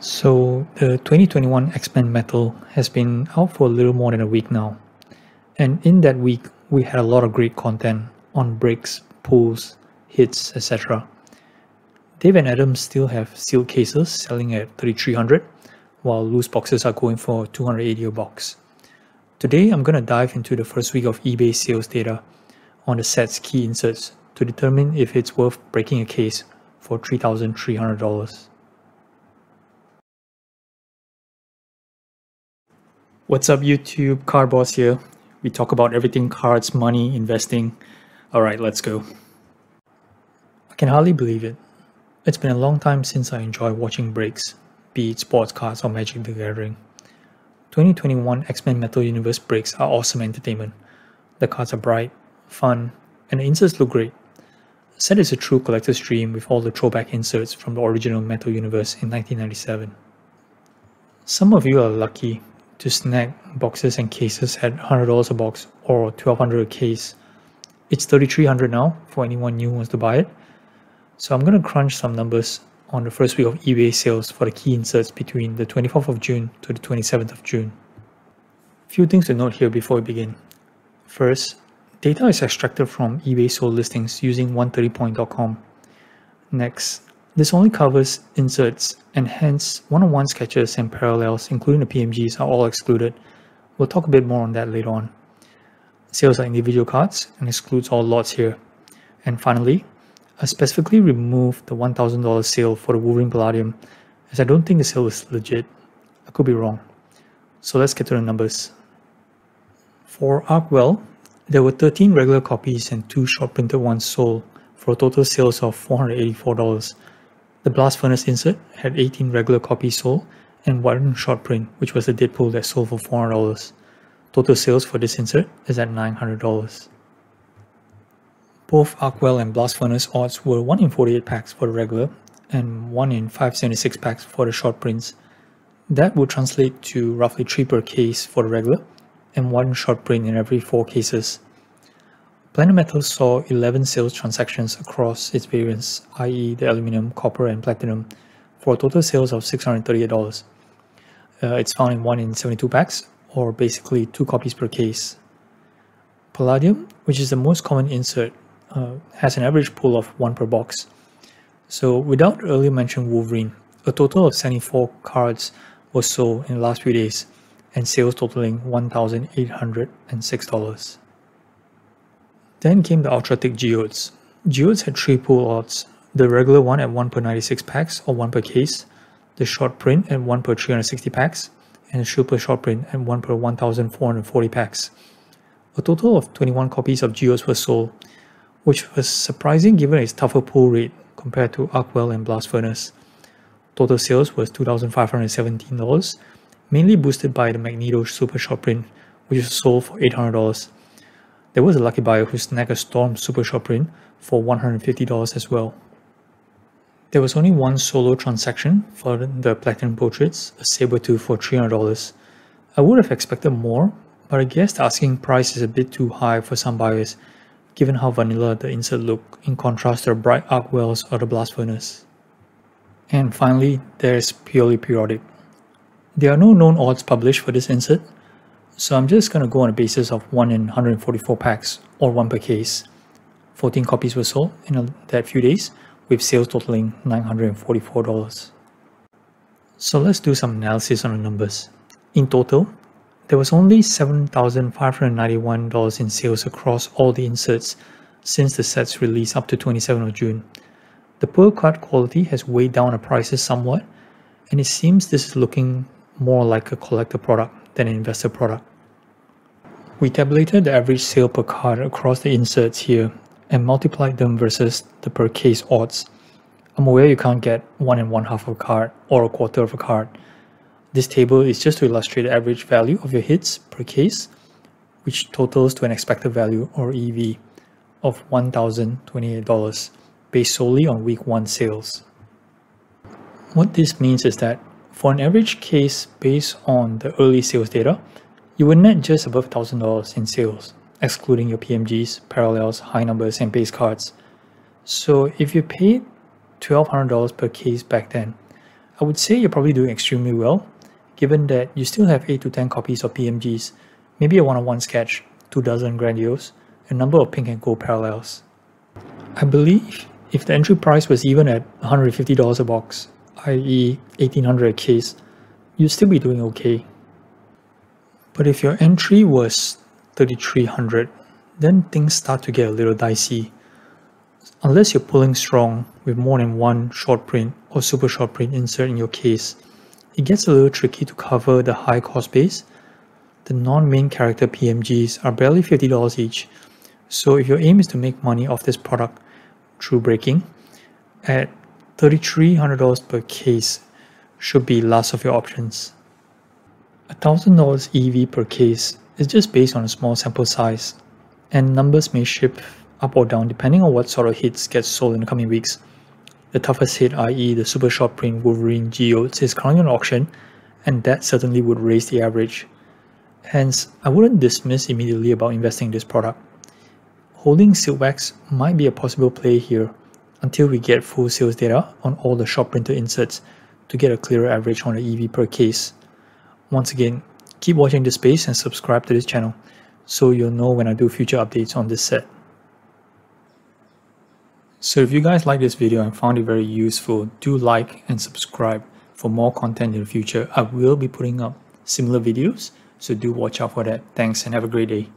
So the 2021 X-Men Metal has been out for a little more than a week now. And in that week, we had a lot of great content on breaks, pulls, hits, etc. Dave and Adam still have sealed cases selling at 3300 while loose boxes are going for 280 a box. Today, I'm going to dive into the first week of eBay sales data on the set's key inserts to determine if it's worth breaking a case for $3,300. What's up YouTube, Card Boss here. We talk about everything cards, money, investing. Alright, let's go. I can hardly believe it. It's been a long time since I enjoyed watching breaks, be it sports cards or Magic the Gathering. 2021 X-Men Metal Universe breaks are awesome entertainment. The cards are bright, fun, and the inserts look great. The Set is a true collector's dream with all the throwback inserts from the original Metal Universe in 1997. Some of you are lucky to snag boxes and cases at $100 a box or $1200 a case. It's 3300 now for anyone new who wants to buy it. So I'm going to crunch some numbers on the first week of eBay sales for the key inserts between the 24th of June to the 27th of June. Few things to note here before we begin. First, data is extracted from eBay sold listings using 130point.com. Next, this only covers inserts and hence one-on-one sketches and parallels including the PMGs are all excluded. We'll talk a bit more on that later on. Sales are individual cards and excludes all lots here. And finally, I specifically removed the $1,000 sale for the Wolverine Palladium as I don't think the sale is legit. I could be wrong. So let's get to the numbers. For Arc Weld, there were 13 regular copies and 2 short printed ones sold for a total sales of $484. The blast furnace insert had 18 regular copies sold and one short print, which was the Deadpool that sold for $400. Total sales for this insert is at $900. Both Arc Weld and Blast Furnace odds were 1 in 48 packs for the regular and 1 in 576 packs for the short prints. That would translate to roughly 3 per case for the regular and 1 short print in every 4 cases. Planet Metal saw 11 sales transactions across its variants, i.e. the aluminum, copper, and platinum, for a total sales of $638. Uh, it's found in 1 in 72 packs, or basically 2 copies per case. Palladium, which is the most common insert, uh, has an average pull of 1 per box. So without earlier mentioned Wolverine, a total of 74 cards was sold in the last few days, and sales totaling $1,806. Then came the ultra thick geodes. Geodes had three pull odds, the regular one at 1 per 96 packs or 1 per case, the short print at 1 per 360 packs, and the super short print at 1 per 1440 packs. A total of 21 copies of Geodes were sold, which was surprising given its tougher pull rate compared to Arc Weld and Blast Furnace. Total sales was $2,517, mainly boosted by the Magneto Super Short Print, which was sold for $800. There was a lucky buyer who snagged a Storm Super Short Print for $150 as well. There was only one solo transaction for the Platinum Portraits, a Sabretooth for $300. I would have expected more, but I guess the asking price is a bit too high for some buyers, given how vanilla the insert look in contrast to the bright Arc Welds or the Blast Furnace. And finally, there is Purely Periodic. There are no known odds published for this insert, so I'm just going to go on a basis of 1 in 144 packs or 1 per case. 14 copies were sold in a, that few days with sales totaling $944. So let's do some analysis on the numbers. In total, there was only $7,591 in sales across all the inserts since the set's release up to 27th of June. The poor card quality has weighed down the prices somewhat, and it seems this is looking more like a collector product than an investor product. We tabulated the average sale per card across the inserts here and multiplied them versus the per case odds. I'm aware you can't get one and one half of a card or a quarter of a card. This table is just to illustrate the average value of your hits per case, which totals to an expected value or EV of $1,028 based solely on week 1 sales. What this means is that for an average case based on the early sales data, you would net just above $1,000 in sales, excluding your PMGs, parallels, high numbers, and base cards. So if you paid $1,200 per case back then, I would say you're probably doing extremely well, given that you still have 8 to 10 copies of PMGs, maybe a one-on-one sketch, 2 dozen grandiose, a number of pink and gold parallels. I believe if the entry price was even at $150 a box, i.e. 1800 a case, you'd still be doing okay. But if your entry was 3300 then things start to get a little dicey. Unless you're pulling strong with more than one short print or super short print insert in your case, it gets a little tricky to cover the high cost base. The non-main character PMGs are barely $50 each, so if your aim is to make money off this product through breaking, at $3,300 per case should be last of your options. $1,000 EV per case is just based on a small sample size, and numbers may shift up or down depending on what sort of hits get sold in the coming weeks. The toughest hit, i.e. the super short print Wolverine Geodes, is currently on auction, and that certainly would raise the average. Hence, I wouldn't dismiss immediately about investing in this product. Holding sealed wax might be a possible play here until we get full sales data on all the shop printer inserts to get a clearer average on the EV per case. Once again, keep watching this space and subscribe to this channel so you'll know when I do future updates on this set. So if you guys like this video and found it very useful, do like and subscribe for more content in the future. I will be putting up similar videos, so do watch out for that. Thanks and have a great day.